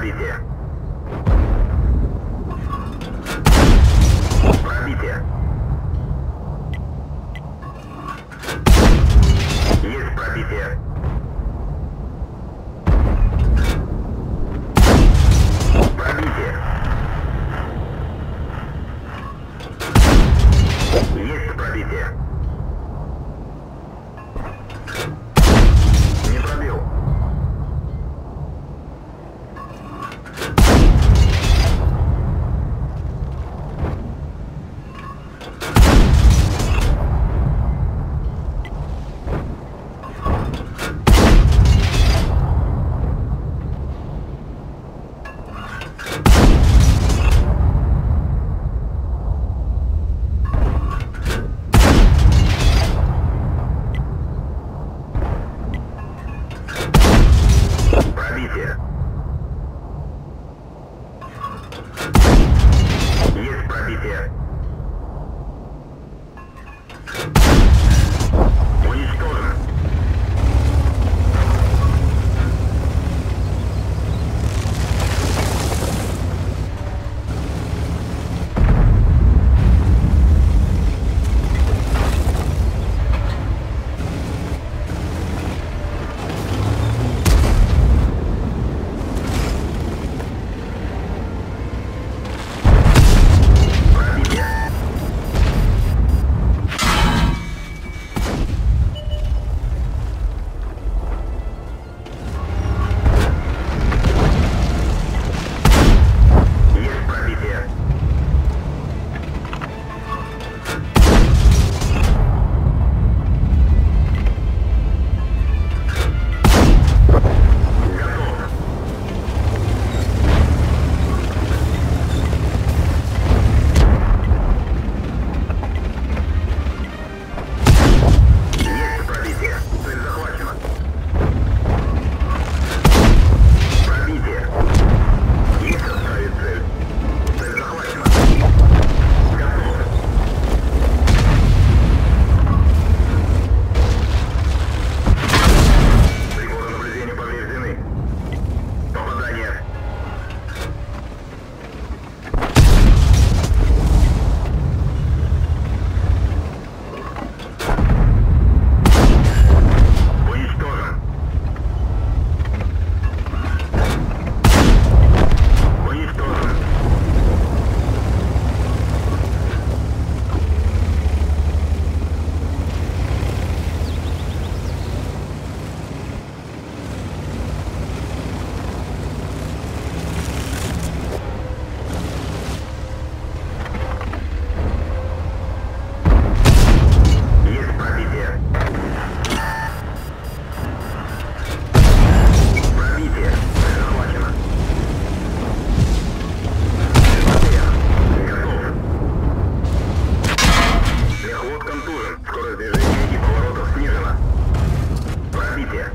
Пробитие. Пробитие. Есть пробитие. Скорость движения и поворотов снижена. Пробитие.